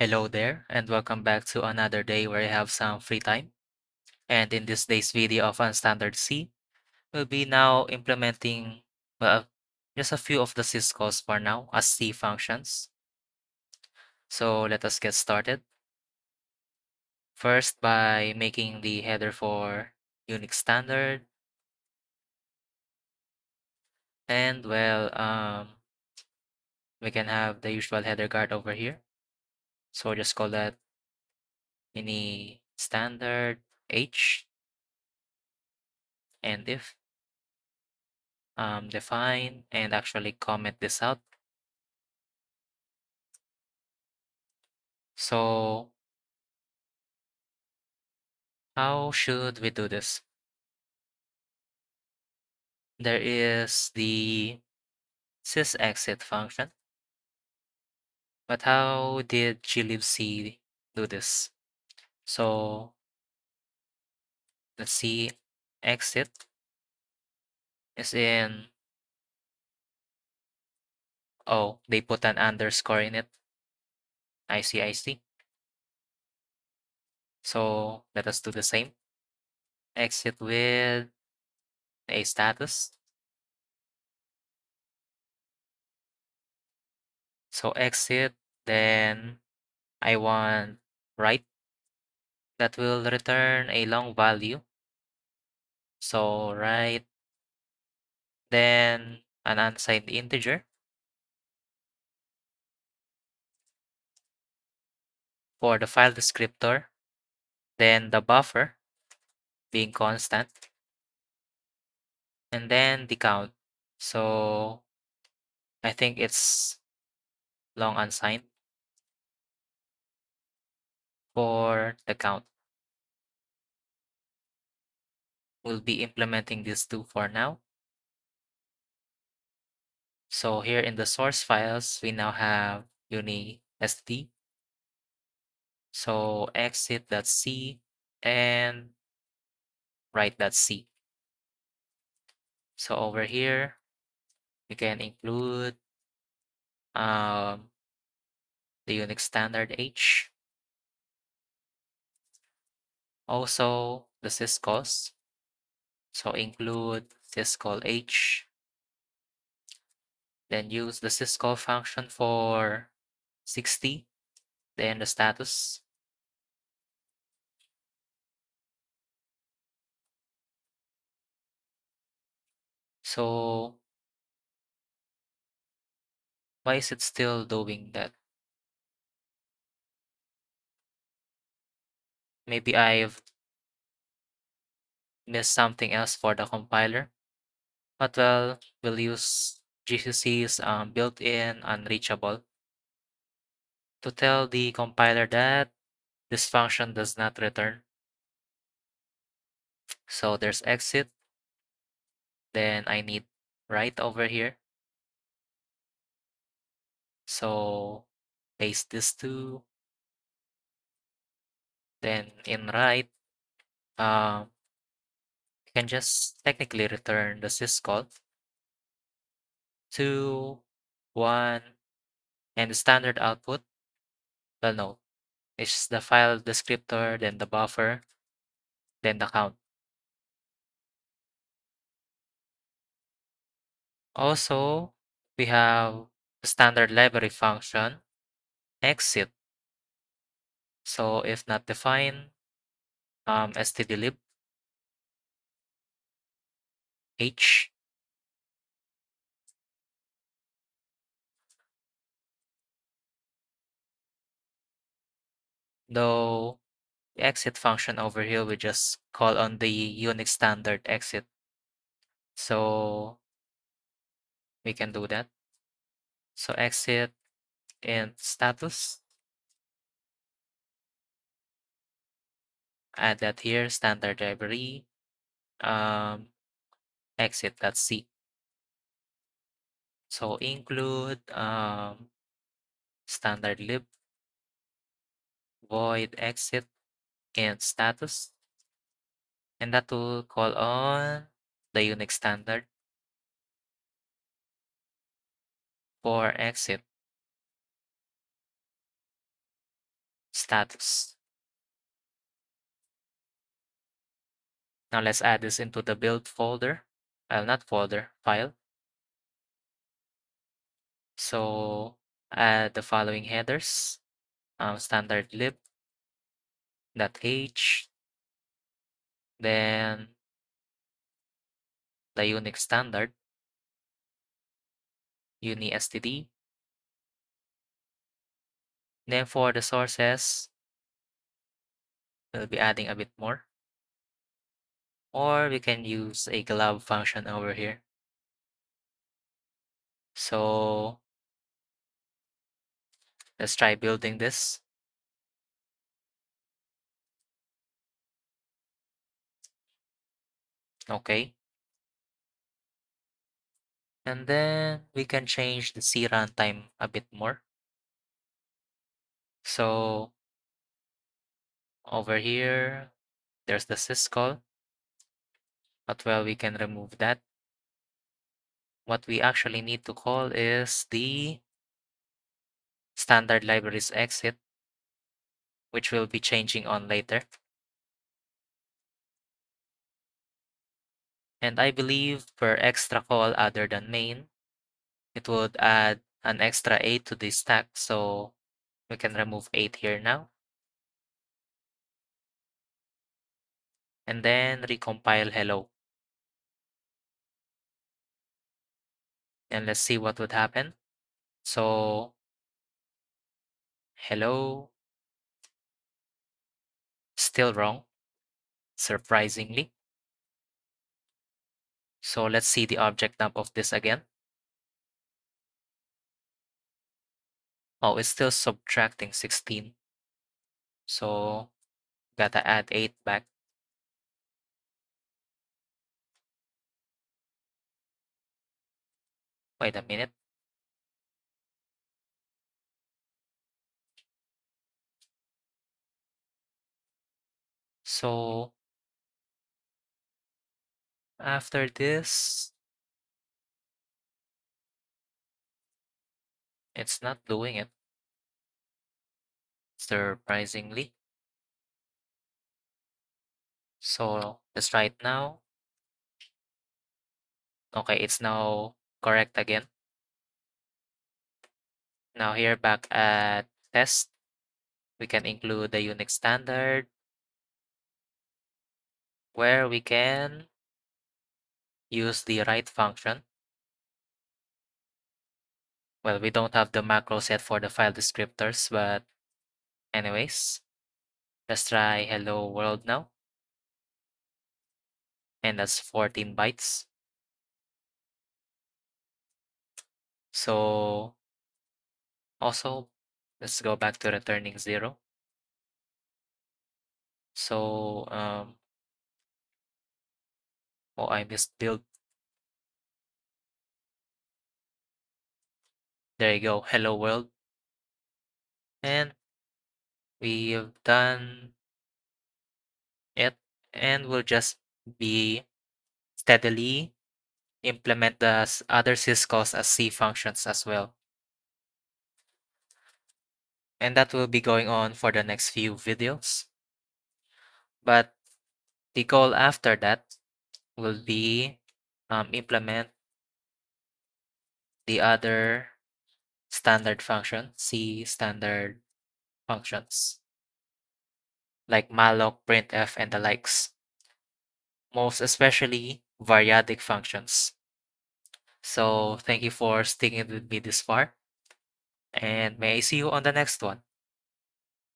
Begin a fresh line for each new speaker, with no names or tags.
Hello there, and welcome back to another day where I have some free time. And in this day's video of Unstandard C, we'll be now implementing, just a few of the syscalls for now as C functions. So let us get started. First, by making the header for Unix standard. And well, um, we can have the usual header guard over here. So just call that mini standard H and if um, define and actually comment this out. So how should we do this? There is the sysexit function. But how did glibc do this? So let's see, exit is in, oh, they put an underscore in it. I see, I see. So let us do the same. Exit with a status. So exit, then I want write that will return a long value. So write, then an unsigned integer. For the file descriptor, then the buffer being constant, and then the count. So I think it's long unsigned for the count. We'll be implementing these two for now. So here in the source files, we now have unistd. So exit.c and write.c. So over here, we can include um, the Unix standard H. Also, the syscalls. So include syscall H. Then use the syscall function for 60. Then the status. So why is it still doing that? Maybe I've missed something else for the compiler. But well, we'll use GCC's um, built-in unreachable to tell the compiler that this function does not return. So there's exit. Then I need write over here. So paste this two. Then in write, um, you can just technically return the syscall two, one, and the standard output. Well, no, it's the file descriptor, then the buffer, then the count. Also, we have the standard library function exit. So if not defined, um, stdlib h though the exit function over here we just call on the Unix standard exit. So we can do that. So exit and status. Add that here, standard library, um, exit.c. So include um, standard lib void exit and status. And that will call on the Unix standard for exit. status. Now let's add this into the build folder. Well, not folder, file. So add the following headers. Um, standard lib dot h then the Unix standard uni std then for the sources we'll be adding a bit more or we can use a glob function over here. So let's try building this. Okay. And then we can change the C runtime a bit more. So over here there's the syscall but well we can remove that what we actually need to call is the standard libraries exit which we'll be changing on later And I believe per extra call other than main, it would add an extra 8 to this stack. So we can remove 8 here now. And then recompile hello. And let's see what would happen. So hello. Still wrong, surprisingly. So let's see the object dump of this again. Oh, it's still subtracting 16. So gotta add 8 back. Wait a minute. So after this, it's not doing it. Surprisingly. So let's try it now. Okay, it's now correct again. Now here back at test, we can include the Unix standard where we can use the write function. Well, we don't have the macro set for the file descriptors, but anyways, let's try hello world now. And that's 14 bytes. So also, let's go back to returning zero. So, um, oh, I missed build. There you go, hello world. And we've done it and we'll just be steadily implement the other syscalls as C functions as well. And that will be going on for the next few videos. But the goal after that will be um, implement the other standard function, C standard functions, like malloc, printf, and the likes. Most especially variadic functions. So mm-hmm. thank you for sticking with me this far. And may I see you on the next one.